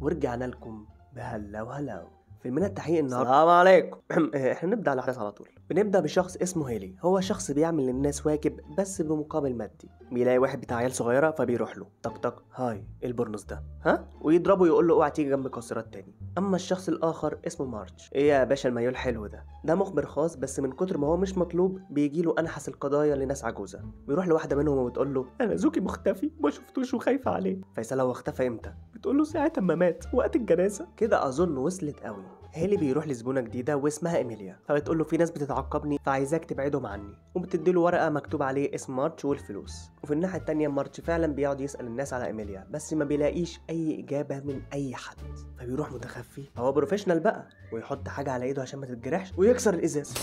ورجعنا لكم بهلا وهلا. فيلمنا التحقيق النهارده السلام عليكم. إحنا نبدا على الاحداث على طول. بنبدأ بشخص اسمه هيلي. هو شخص بيعمل للناس واجب بس بمقابل مادي. بيلاقي واحد بتاع عيال صغيرة فبيروح له. طق طق. هاي البرنس ده. ها؟ ويضربه يقول له اوعى تيجي جنب كسرات تاني. أما الشخص الآخر اسمه مارش إيه يا باشا المايو الحلو ده؟ ده مخبر خاص بس من كتر ما هو مش مطلوب بيجي له أنحس القضايا لناس عجوزة. بيروح لواحدة منهم وبتقول له أنا زوجي مختفي ما شفتوش وخايفة عليه. فيسالها هو اختفى إمتى؟ بتقول له ساعة ما مات وقت الجنازة. كده أظن وصلت قوي. هيلي بيروح لزبونة جديدة واسمها إيميليا. فبتقول له في ناس بتتعقبني فعايزاك تبعدهم عني. وبتدي له ورقة مكتوب عليه اسم مارتش والفلوس. وفي الناحية التانية مارتش فعلا بيقعد يسأل الناس على إيميليا بس ما بيلاقيش أي إجابة من أي حد. فبيروح متخفي. هو professional بقى ويحط حاجة على إيده عشان ما تتجرحش ويكسر الإزاز.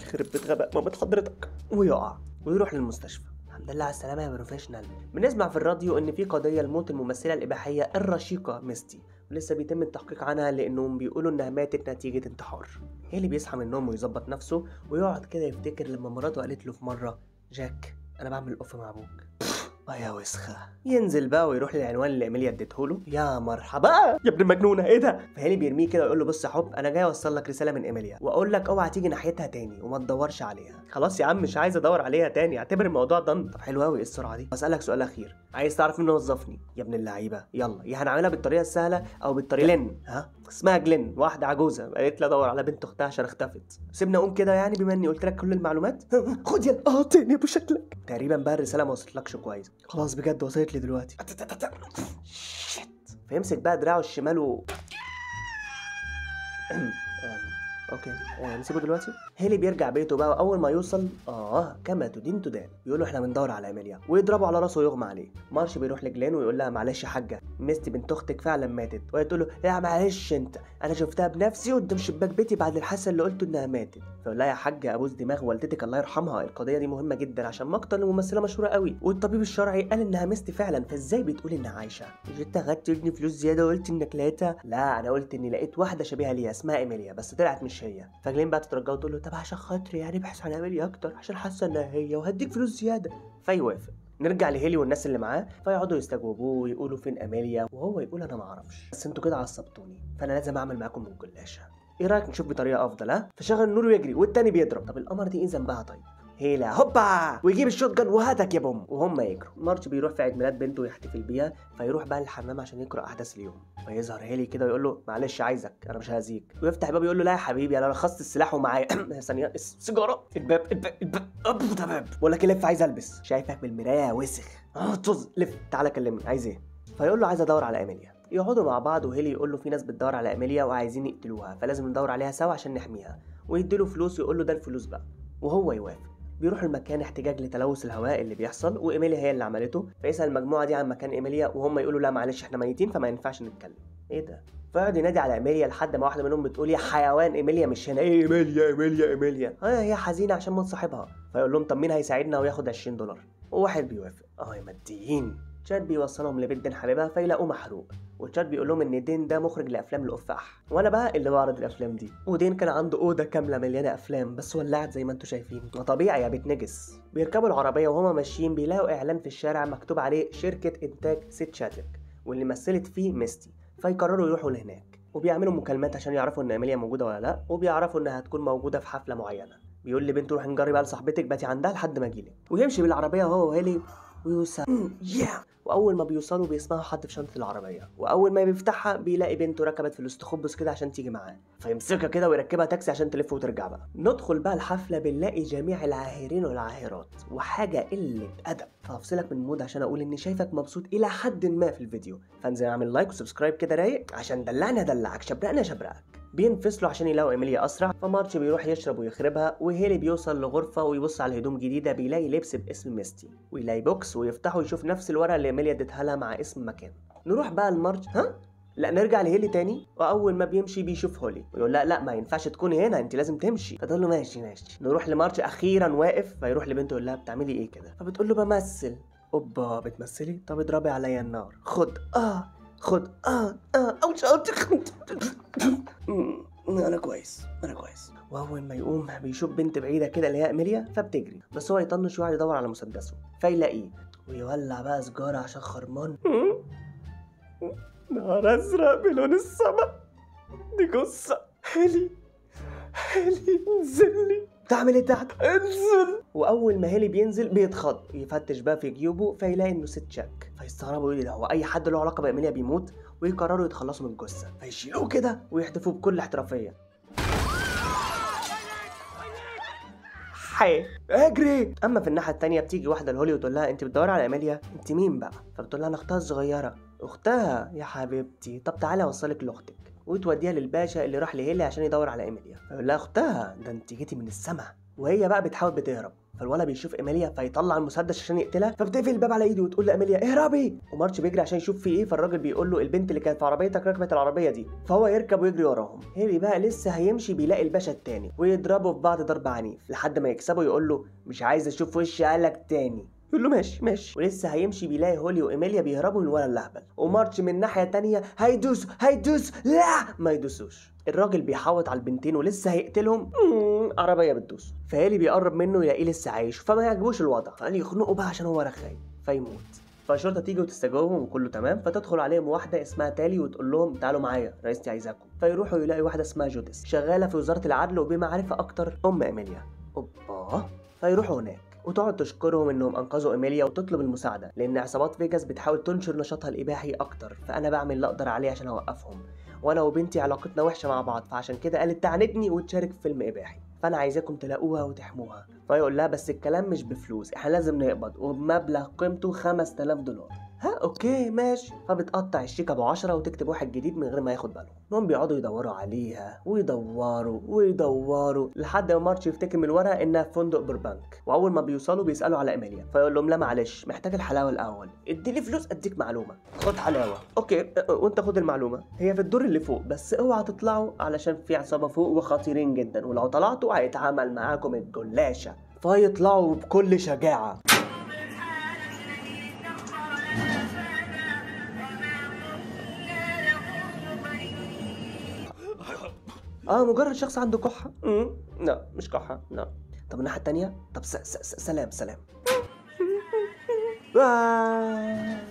يخرب غباء مامة حضرتك ويقع. ويروح للمستشفى. الحمد لله على السلامة يا professional بنسمع في الراديو إن في قضية لموت الممثلة الإباحية الرشيقة ميستي ولسه بيتم التحقيق عنها لأنهم بيقولوا إنها ماتت نتيجة انتحار. هي اللي بيصحى من النوم ويظبط نفسه ويقعد كده يفتكر لما مراته قالت له في مرة جاك أنا بعمل قف مع أبوك. آه يا وسخة. ينزل بقى ويروح للعنوان اللي إيميليا اديته له. يا مرحبا. يا ابن المجنونة إيه ده؟ فهيلي بيرميه كده ويقول له بص يا حب أنا جاي أوصل لك رسالة من إيميليا. وأقول لك أوعى تيجي ناحيتها تاني وما تدورش عليها. خلاص يا عم مش عايز أدور عليها تاني. اعتبر الموضوع ضن طب حلو قوي إيه السرعة دي؟ أسألك سؤال أخير. عايز تعرف مين وظفني؟ يا ابن اللعيبة. يلا. يا هنعملها بالطريقة السهلة أو بالطريقة لين ها؟ اسمها جلين واحدة عجوزة. قالت لي أدور على بنت أختها عشان اختفت. سيبنا اقوم كده يعني بما إني قلت لك كل المعلومات. خد يلا. آه تاني ابو شكلك تقريبا بقى الرسالة ما وصلتلكش كويس. خلاص بجد وصلت لي دلوقتي. shit. فيمسك بقى دراعه الشمال و okay آه نسيبه دلوقتي. هيلي بيرجع بيته بقى واول ما يوصل آه كما تدين تدان. بيقول له إحنا بندور على إيميليا. ويضربه على راسه ويغمى عليه. مارش بيروح لجلين ويقول لها معلش يا حاجة ميستي بنت أختك فعلا ماتت. وهي تقول له لا معلش أنت أنا شفتها بنفسي قدام شباك بيتي بعد الحادثه اللي قلته إنها ماتت. فيقول لها يا حاجة أبوس دماغ والدتك الله يرحمها القضية دي مهمة جدا عشان مقتل ممثلة مشهورة قوي. والطبيب الشرعي قال إنها ميستي فعلا فإزاي بتقول إنها عايشة؟ انت خدت ابني فلوس زيادة وقلت إنك لقيتها؟ لا أنا قلت إني لقيت واحدة شبيهة ليها اسمها إيميليا بس طلعت مش هي فجلين بقى تترجى وتقول له طب عشان خاطري يعني بحث عن ايميليا أكتر عشان حاسة إنها هي وهديك فلوس زيادة. فيوافق. نرجع لهيلي والناس اللي معاه فيقعدوا يستجوبوه ويقولوا فين أميليا وهو يقول أنا ما أعرفش. بس أنتوا كده عصبتوني فأنا لازم أعمل معاكم من جلاشه إيه رأيك نشوف بطريقة أفضل ها؟ فشغل النور ويجري والتاني بيضرب. طب القمر دي إيه ذنبها طيب؟ هيلا هوبا! ويجيب ال shotgun وهاتك يا بوم. وهم يجروا. مارش بيروح في عيد ميلاد بنته يحتفل بيها فيروح بقى الحمام عشان يقرأ أحداث اليوم. فيظهر هيلي كده ويقول له معلش عايزك أنا مش هأذيك. ويفتح الباب يقول له لا يا حبيبي أنا رخصت السلاح ومعايا. ثانية السيجارة. الباب الباب الباب. باب بقول لك لف عايز ألبس. شايفك بالمراية وسخ. آه طز لف. تعالى كلمني. عايز إيه؟ فيقول له عايز أدور على إيميليا. يقعدوا مع بعض وهيلي يقول له في ناس بتدور على إيميليا وعايزين يقتلوها فلازم ندور عليها سوا عشان نحميها. ويديله فلوس ويقول له ده الفلوس بقى. وهو يوافق. بيروح المكان احتجاج لتلوث الهواء اللي بيحصل وإيميليا هي اللي عملته. فيسأل المجموعة دي عن مكان إيميليا وهم يقولوا لا معلش إحنا ميتين فما ينفعش نتكلم. إيه ده؟ فيقعد ينادي على إيميليا لحد ما واحدة منهم بتقول يا حيوان إيميليا مش هنا. إيه إيميليا إيميليا إيميليا. آه هي حزينة عشان موت صاحبها. فيقول لهم طب مين هيساعدنا وياخد 20 دولار؟ وواحد بيوافق. آه يا ماديين تشاد بيوصلهم لبيت دين حبيبها فيلاقوه محروق وتشاد بيقول لهم إن دين ده مخرج لأفلام القفاح وأنا بقى اللي بعرض الأفلام دي. ودين كان عنده أوضة كاملة مليانة أفلام بس ولعت زي ما أنتم شايفين. وطبيعي يا بيت نجس. بيركبوا العربية وهما ماشيين بيلاقوا إعلان في الشارع مكتوب عليه شركة إنتاج سيت شاتك واللي مثلت فيه ميستي. فيقرروا يروحوا لهناك. وبيعملوا مكالمات عشان يعرفوا إن إيميليا موجودة ولا لأ وبيعرفوا إنها هتكون موجودة في حفلة معينة. بيقول لبنته روحي نجري بقى لصاحبتك باتي عندها لحد ما أجيلك. ويمشي بالعربية هو وهيلي. ويوصل. وأول ما بيوصلوا بيسمعوا حد في شنطة العربية. وأول ما بيفتحها بيلاقي بنته ركبت في الاستخبص كده عشان تيجي معاه. فيمسكها كده ويركبها تاكسي عشان تلف وترجع بقى. ندخل بقى الحفلة بنلاقي جميع العاهرين والعاهرات. وحاجة قلة أدب. فهفصلك من ال mood عشان أقول إني شايفك مبسوط إلى حد ما في الفيديو. فانزل اعمل like و subscribe كده رايق عشان دلعني ادلعك شبرقني اشبرقك بينفصلوا عشان يلاقوا إيميليا أسرع فمارش بيروح يشرب ويخربها وهيلي بيوصل لغرفة ويبص على هدوم جديده بيلاقي لبس باسم ميستي ويلاقي box ويفتحه يشوف نفس الورقة اللي إيميليا اديتها لها مع اسم مكان. نروح بقى لمارش ها؟ لا نرجع لهيلي تاني وأول ما بيمشي بيشوف هولي ويقول لا لا ما ينفعش تكوني هنا أنت لازم تمشي. فتقول له ماشي ماشي. نروح لمارش أخيرا واقف فيروح لبنته يقول لها بتعملي إيه كده؟ فبتقول له بمثل. أوبا بتمثلي؟ طب اضربي عليا النار. خد. آه. خد. آه آه اوش أنا كويس أنا كويس. واول ما يقوم بيشوف بنت بعيدة كده اللي هي اميليا فبتجري. بس هو يطنش ويقعد يدور على مسدسه. فيلاقيه ويولع بقى سجارة عشان خرمان. نهار أزرق بلون السما. دي جثه هيلي هيلي انزل لي. تعمل إيه تحت؟ انزل! وأول ما هيلي بينزل بيتخض يفتش بقى في جيوبه فيلاقي إنه ست شك. فيستغربوا إيه ده هو أي حد له علاقة باميليا بيموت؟ ويقرروا يتخلصوا من الجثة. فيشيلوه كده ويحتفوا بكل احترافية. اجري! أما في الناحية التانية بتيجي واحدة لهولي وتقول لها أنت بتدوري على اميليا أنت مين بقى؟ فبتقول لها أنا أختها الصغيرة. أختها؟ يا حبيبتي. طب تعالى أوصلك لأختك. وتوديها للباشا اللي راح لهيلي عشان يدور على إيميليا. فيقول لها اختها ده انت جيتي من السما. وهي بقى بتحاول بتهرب. فالولد بيشوف إيميليا فيطلع المسدس عشان يقتلها. فبتقفل الباب على إيده وتقول لإيميليا اهربي! ومارش بيجري عشان يشوف في إيه. فالراجل بيقول له البنت اللي كانت في عربيتك ركبت العربية دي. فهو يركب ويجري وراهم. هيلي بقى لسه هيمشي بيلاقي الباشا التاني ويضربوا في بعض ضرب عنيف لحد ما يكسبوا يقول له مش عايز أشوف وش قالك تاني. يقول له ماشي ماشي. ولسه هيمشي بيلاقي هولي وإيميليا بيهربوا من ورا اللهبل. ومارش من ناحية تانية هيدوس هيدوس لا! ما يدوسوش. الراجل بيحوط على البنتين ولسه هيقتلهم. عربية بتدوس. فهيلي بيقرب منه يلاقيه لسه عايش. فما يعجبوش الوضع. فقال يخنقه بقى عشان هو رخاي فيموت. فالشرطه تيجي وتستجوبهم وكله تمام. فتدخل عليهم واحدة اسمها تالي وتقول لهم تعالوا معايا رئيستي عايزاكم. فيروحوا يلاقي واحدة اسمها جوديس شغالة في وزارة العدل وبمعرفة أكتر. أم إيميليا. أوبا. فيروحوا هناك. وتقعد تشكرهم إنهم أنقذوا إيميليا وتطلب المساعدة لأن عصابات فيجاس بتحاول تنشر نشاطها الإباحي أكتر فأنا بعمل اللي أقدر عليه عشان أوقفهم. وأنا وبنتي علاقتنا وحشة مع بعض فعشان كده قالت تعاندني وتشارك في فيلم إباحي. فأنا عايزاكم تلاقوها وتحموها. فيقول لها بس الكلام مش بفلوس إحنا لازم نقبض وبمبلغ قيمته 5000 دولار. ها okay ماشي. فبتقطع الشيك ابو 10 وتكتب واحد جديد من غير ما ياخد باله. المهم بيقعدوا يدوروا عليها ويدوروا ويدوروا لحد ما مارش يفتكر من الورق إنها في فندق بربانك وأول ما بيوصلوا بيسألوا على إيميليا. فيقول لهم لا معلش محتاج الحلاوة الأول. اديني فلوس أديك معلومة. خد حلاوة. أوكي وأنت خد المعلومة. هي في الدور اللي فوق بس اوعى تطلعوا علشان في عصابة فوق وخطيرين جدا. ولو طلعتوا هيتعامل معاكم الجلاشة. فيطلعوا بكل شجاعة. آه مجرد شخص عنده كحة؟ مم. لا مش كحة لا. طب الناحية التانية؟ طب س س س سلام سلام.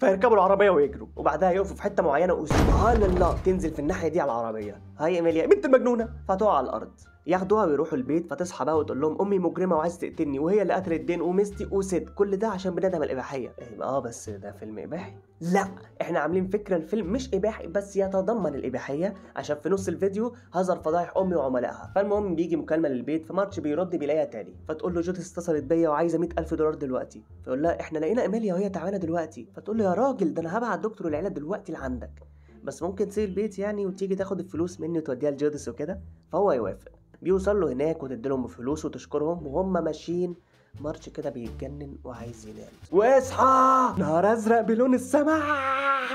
فيركبوا العربية ويجروا وبعدها يقفوا في حتة معينة وسبحان الله تنزل في الناحية دي على العربية. Hi إيميليا بنت المجنونة فتقع على الأرض. ياخدوها ويروحوا البيت فتصحى بقى وتقول لهم أمي مجرمة وعايزة تقتلني وهي اللي قتلت دين ومستي وسيد كل ده عشان بندم الإباحية. آه بس ده فيلم إباحي. لأ إحنا عاملين فكرة الفيلم مش إباحي بس يتضمن الإباحية. عشان في نص الفيديو هظهر فضايح أمي وعملائها. فالمهم بيجي مكالمة للبيت فمارش بيرد بيلاقيها تاني. فتقول له جوديس اتصلت بيا وعايزة 100000 دولار دلوقتي. فيقول لها إحنا لقينا إيميليا وهي تعبانة دلوقتي. فتقول له يا راجل ده أنا هبعت دكتور العيله دلوقتي لعندك. بس ممكن تسيب البيت يعني وتيجي تاخد الفلوس مني وتوديها لجوديس وكده؟ فهو يوافق. بيوصل له هناك وتديلهم فلوس وتشكرهم وهم ماشيين مارش كده بيتجنن وعايز ينام. وإصحى! نهار أزرق بلون السماء!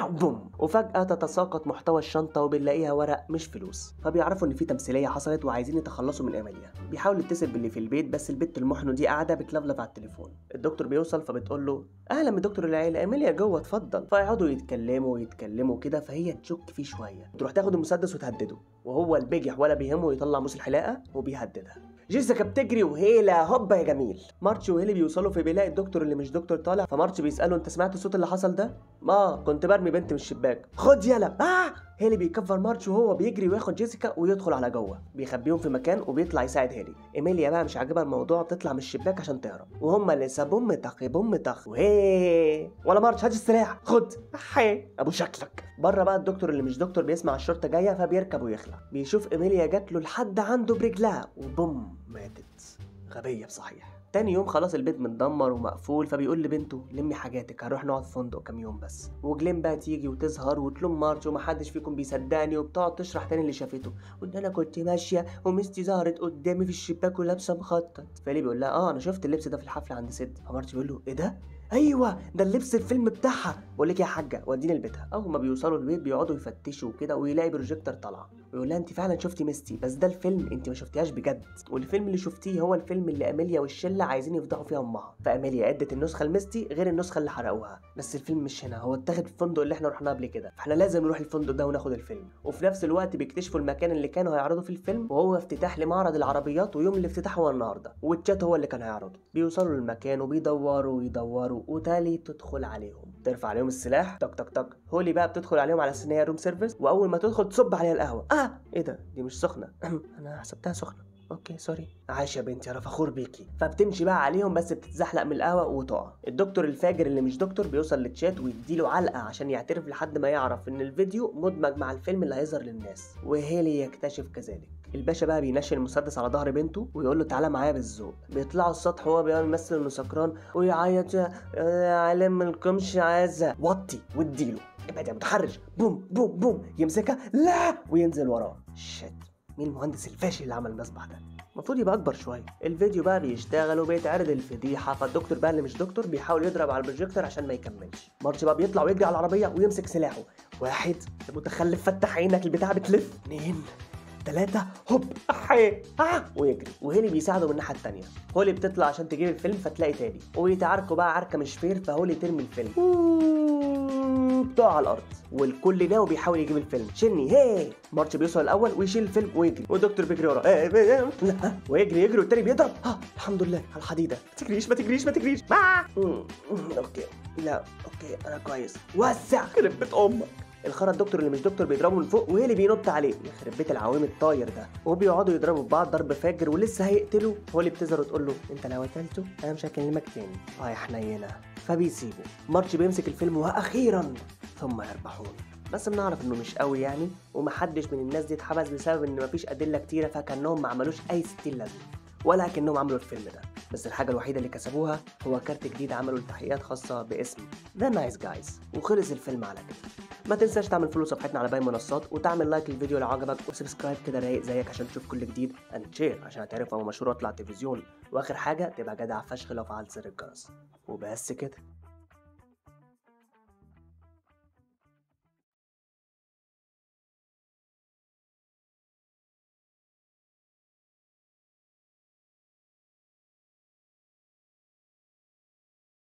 بوم! وفجأة تتساقط محتوى الشنطة وبنلاقيها ورق مش فلوس. فبيعرفوا إن في تمثيلية حصلت وعايزين يتخلصوا من إيميليا. بيحاول يتصل باللي في البيت بس البت المحنو دي قاعدة بتلفلف على التليفون. الدكتور بيوصل فبتقول له أهلا بدكتور العيلة إيميليا جوه اتفضل. فيقعدوا يتكلموا ويتكلموا كده فهي تشك فيه شوية. تروح تاخد المسدس وتهدده. وهو البجح ولا بيهمه يطلع موس الحلاقة وبيهددها. جيسيكا بتجري وهيلا هوبا يا جميل. مارش وهيلي بيوصلوا في بيلاقي الدكتور اللي مش دكتور طالع. فمارش بيسأله أنت سمعت الصوت اللي حصل ده؟ ما كنت برمي بنت من الشباك. خد يلا. آه! هيلي بي cover مارش وهو بيجري وياخد جيسيكا ويدخل على جوه. بيخبيهم في مكان وبيطلع يساعد هيلي. إيميليا بقى مش عاجبها الموضوع بتطلع من الشباك عشان تهرب. وهم لسه بوم طخ بوم طخ وهي ولا مارش هات السلاح. خد. حي. أبو شكلك. بره بقى الدكتور اللي مش دكتور بيسمع الشرطة جاية فبيركب ويخلع. بيشوف إيميليا جات له لحد عنده برجلها وبوم ماتت. غبية بصحيح. تاني يوم خلاص البيت متدمر ومقفول فبيقول لبنته لمي حاجاتك هنروح نقعد في فندق كام يوم بس. وجلين بقى تيجي وتظهر وتلوم مارش ومحدش فيكم بيصدقني وبتقعد تشرح تاني اللي شافته. وان أنا كنت ماشية ومستي ظهرت قدامي في الشباك ولابسة مخطط. فالي بيقول لها آه أنا شفت اللبس ده في الحفلة عند ست. فمارش بيقول له إيه ده؟ أيوه ده اللبس الفيلم بتاعها. بقول لك يا حاجة وديني لبيتها. أول ما بيوصلوا البيت بيقعدوا يفتشوا كده ويلاقي بروجيكتور طالعة. ويقول لها انت فعلا شفتي ميستي بس ده الفيلم انت ما شفتيهاش بجد. والفيلم اللي شفتيه هو الفيلم اللي أميليا والشلة عايزين يفضحوا فيها أمها. فأميليا أدت النسخة لميستي غير النسخة اللي حرقوها. بس الفيلم مش هنا هو اتاخد في الفندق اللي إحنا رحناه قبل كده. فاحنا لازم نروح الفندق ده وناخد الفيلم. وفي نفس الوقت بيكتشفوا المكان اللي كانوا هيعرضوا فيه الفيلم وهو افتتاح لمعرض العربيات ويوم الافتتاح هو النهارده. والتشات هو اللي كان هيعرضه. بيوصلوا للمكان وبيدوروا ويدوروا وتالي تدخل عليهم. ترفع عليهم السلاح تك تك تك. هولي بقى بتدخل عليهم على أساس room service وأول ما تدخل تصب عليها القهوة. آه! إيه ده؟ دي مش سخنة. أنا حسبتها سخنة. okay sorry. عاش يا بنتي أنا فخور بيكي. فبتمشي بقى عليهم بس بتتزحلق من القهوة وتقع. الدكتور الفاجر اللي مش دكتور بيوصل للتشات ويديله علقة عشان يعترف لحد ما يعرف إن الفيديو مدمج مع الفيلم اللي هيظهر للناس. وهيلي يكتشف كذلك. الباشا بقى بينشن المسدس على ظهر بنته ويقول له تعالى معايا بالذوق. بيطلعوا السطح وهو بيمثل انه سكران ويعيط يا عالم مالكمش عايزه وطي واديله ابعد يا متحرش. بوم بوم بوم. يمسكها لا! وينزل وراه. shit. مين المهندس الفاشل اللي عمل المسبح ده؟ المفروض يبقى أكبر شوية. الفيديو بقى بيشتغل وبيتعرض الفضيحة فالدكتور بقى اللي مش دكتور بيحاول يضرب على البروجيكتور عشان ما يكملش. مارش بقى بيطلع ويجري على العربية ويمسك سلاحه. واحد المتخلف فتح عينك البتاعه بتلف. اتنين. تلاتة هوب أحي آه ويجري. وهيلي بيساعده من الناحية التانية. هولي بتطلع عشان تجيب الفيلم فتلاقي تاني. ويتعاركوا بقى عركة مش fair فهولي ترمي الفيلم. بتقع على الأرض والكل ناوي بيحاول يجيب الفيلم شني هي مارش بيوصل الأول ويشيل الفيلم ويجري والدكتور بيجري وراه ويجري يجري والتاني بيضرب ها الحمد لله على الحديده ما تجريش ما تجريش ما تجريش okay لا okay أنا كويس وسع بيت أمك الخرا الدكتور اللي مش دكتور بيضربه من فوق وهيلي بينط عليه. يخرب بيت العوام الطاير ده. وبيقعدوا يضربوا بعض ضرب فاجر ولسه هيقتله هولي بتظهر وتقول له أنت لو قتلته أنا مش هكلمك تاني. آه يا حنينة. فبيسيبه. مارش بيمسك الفيلم وأخيرا ثم يربحون بس بنعرف إنه مش قوي يعني ومحدش من الناس دي اتحبس بسبب إن مفيش أدلة كتيرة فكأنهم ما عملوش أي ستين لازمة. ولا كانهم عملوا الفيلم ده. بس الحاجة الوحيدة اللي كسبوها هو كارت جديد عملوا لتحقيقات خاصة باسم The Nice Guys وخلص الفيلم على كده. ما تنساش تعمل follow صفحتنا على باقي المنصات وتعمل like للفيديو لو عجبك و subscribe كده رايق زيك عشان تشوف كل جديد. and share عشان تعرف هو مشهور اطلع تلفزيون وآخر حاجة تبقى جدع فشخ لو فعلت زر الجرس. وبس كده.